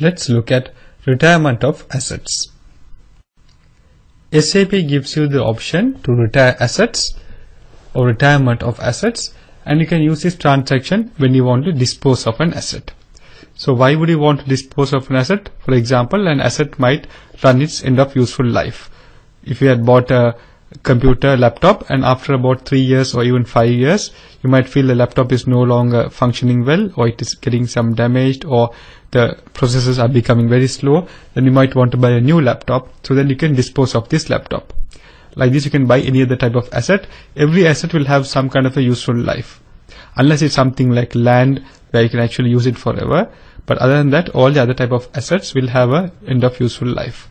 Let's look at retirement of assets. SAP gives you the option to retire assets or retirement of assets and you can use this transaction when you want to dispose of an asset. So why would you want to dispose of an asset? For example, an asset might run its end of useful life. If you had bought a computer laptop and after about three years or even five years you might feel the laptop is no longer functioning well or it is getting some damaged or the processes are becoming very slow then you might want to buy a new laptop so then you can dispose of this laptop. Like this you can buy any other type of asset. Every asset will have some kind of a useful life. Unless it's something like land where you can actually use it forever. But other than that all the other type of assets will have a end of useful life.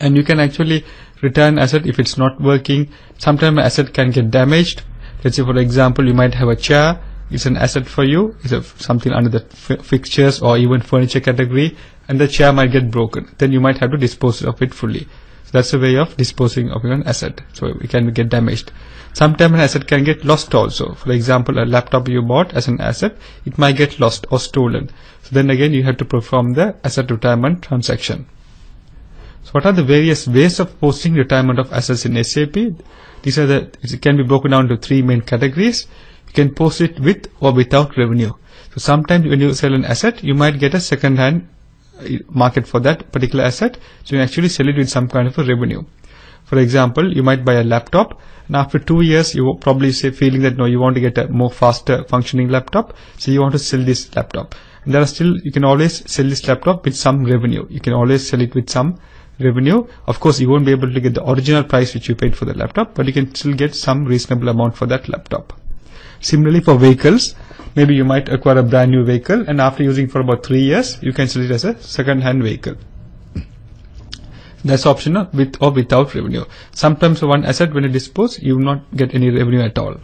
And you can actually return asset if it's not working sometimes asset can get damaged. Let's say for example you might have a chair it's an asset for you it's a, something under the fixtures or even furniture category and the chair might get broken. Then you might have to dispose of it fully. So that's a way of disposing of an asset so it can get damaged. Sometimes an asset can get lost also. For example a laptop you bought as an asset it might get lost or stolen. So then again you have to perform the asset retirement transaction so what are the various ways of posting retirement of assets in SAP? These are the, it can be broken down to three main categories. You can post it with or without revenue. So sometimes when you sell an asset, you might get a second hand uh, market for that particular asset. So you actually sell it with some kind of a revenue. For example, you might buy a laptop and after two years you probably say feeling that no, you want to get a more faster functioning laptop. So you want to sell this laptop. And there are still, you can always sell this laptop with some revenue. You can always sell it with some revenue. Of course, you won't be able to get the original price which you paid for the laptop, but you can still get some reasonable amount for that laptop. Similarly, for vehicles, maybe you might acquire a brand new vehicle and after using for about three years, you can sell it as a second hand vehicle. That's optional with or without revenue. Sometimes one asset when you dispose, you will not get any revenue at all.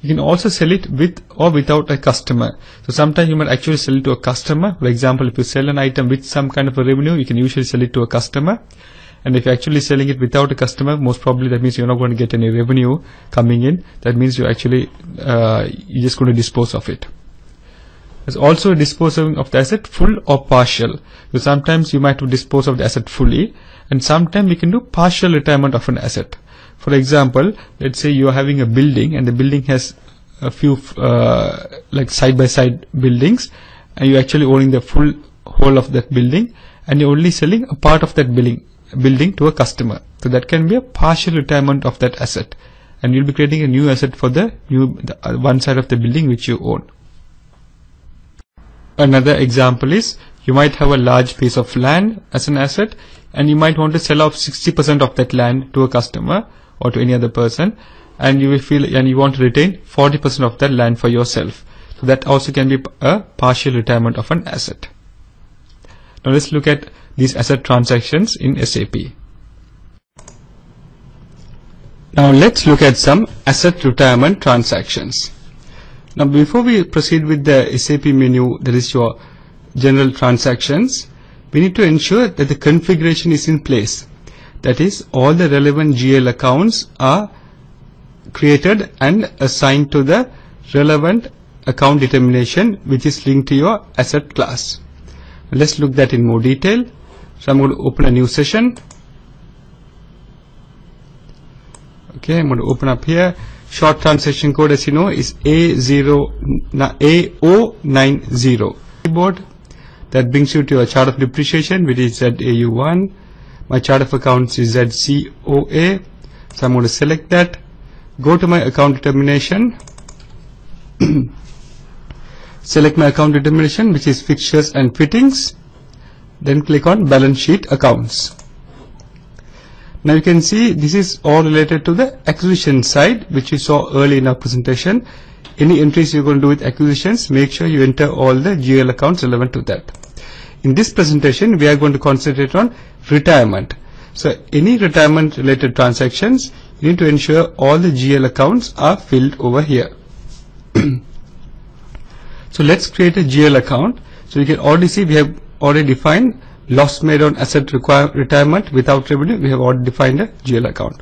You can also sell it with or without a customer. So sometimes you might actually sell it to a customer. For example, if you sell an item with some kind of a revenue, you can usually sell it to a customer. And if you're actually selling it without a customer, most probably that means you're not going to get any revenue coming in. That means you're actually, uh, you're just going to dispose of it. There's also a disposing of the asset full or partial. So sometimes you might dispose of the asset fully and sometimes you can do partial retirement of an asset. For example, let's say you are having a building and the building has a few uh, like side by side buildings and you're actually owning the full whole of that building and you're only selling a part of that building building to a customer. So that can be a partial retirement of that asset and you'll be creating a new asset for the new the uh, one side of the building which you own. Another example is you might have a large piece of land as an asset and you might want to sell off 60% of that land to a customer or to any other person and you will feel and you want to retain 40% of that land for yourself. So that also can be a partial retirement of an asset. Now let's look at these asset transactions in SAP. Now let's look at some asset retirement transactions. Now before we proceed with the SAP menu that is your general transactions, we need to ensure that the configuration is in place that is all the relevant GL accounts are created and assigned to the relevant account determination which is linked to your asset class. Let's look at that in more detail. So I'm going to open a new session. Okay, I'm going to open up here. Short transaction code as you know is A0 AO90 keyboard. That brings you to a chart of depreciation which is ZAU1 my chart of accounts is ZCOA so I'm going to select that. Go to my account determination. Select my account determination which is fixtures and fittings. Then click on balance sheet accounts. Now you can see this is all related to the acquisition side which you saw early in our presentation. Any entries you're going to do with acquisitions make sure you enter all the GL accounts relevant to that in this presentation, we are going to concentrate on retirement. So any retirement related transactions, you need to ensure all the GL accounts are filled over here. so let's create a GL account. So you can already see we have already defined loss made on asset retirement without revenue. We have already defined a GL account.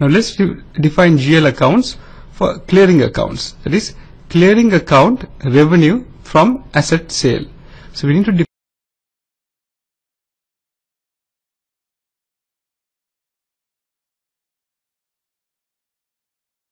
Now let's define GL accounts for clearing accounts. That is clearing account revenue from asset sale. So we need to